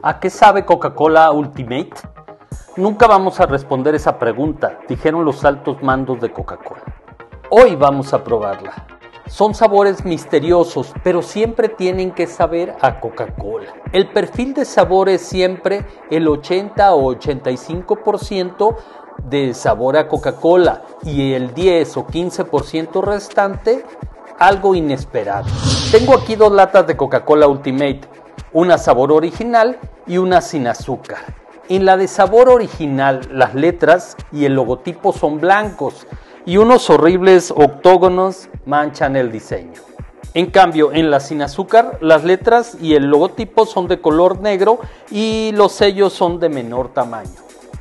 ¿A qué sabe Coca-Cola Ultimate? Nunca vamos a responder esa pregunta, dijeron los altos mandos de Coca-Cola. Hoy vamos a probarla. Son sabores misteriosos, pero siempre tienen que saber a Coca-Cola. El perfil de sabor es siempre el 80 o 85% de sabor a Coca-Cola y el 10 o 15% restante algo inesperado. Tengo aquí dos latas de Coca-Cola Ultimate, una sabor original y una sin azúcar. En la de sabor original las letras y el logotipo son blancos y unos horribles octógonos manchan el diseño. En cambio, en la sin azúcar, las letras y el logotipo son de color negro y los sellos son de menor tamaño.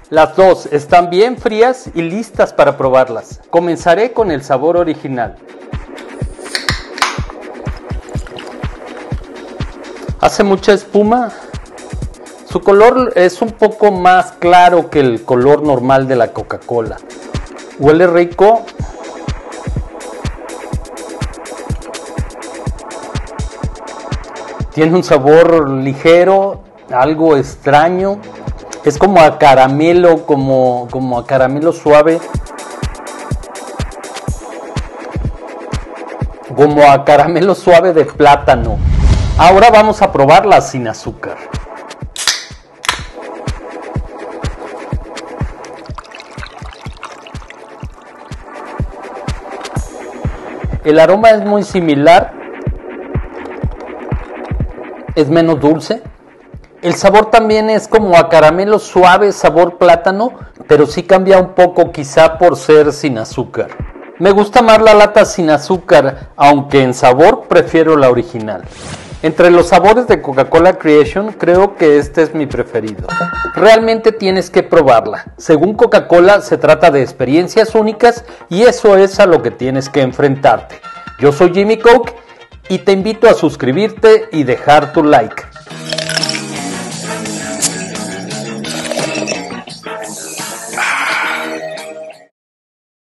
Las dos están bien frías y listas para probarlas. Comenzaré con el sabor original. Hace mucha espuma. Su color es un poco más claro que el color normal de la Coca-Cola. Huele rico. Tiene un sabor ligero, algo extraño. Es como a caramelo, como, como a caramelo suave. Como a caramelo suave de plátano. Ahora vamos a probarla sin azúcar. El aroma es muy similar, es menos dulce. El sabor también es como a caramelo suave, sabor plátano, pero sí cambia un poco quizá por ser sin azúcar. Me gusta más la lata sin azúcar, aunque en sabor prefiero la original. Entre los sabores de Coca-Cola Creation, creo que este es mi preferido. Realmente tienes que probarla. Según Coca-Cola, se trata de experiencias únicas y eso es a lo que tienes que enfrentarte. Yo soy Jimmy Coke y te invito a suscribirte y dejar tu like.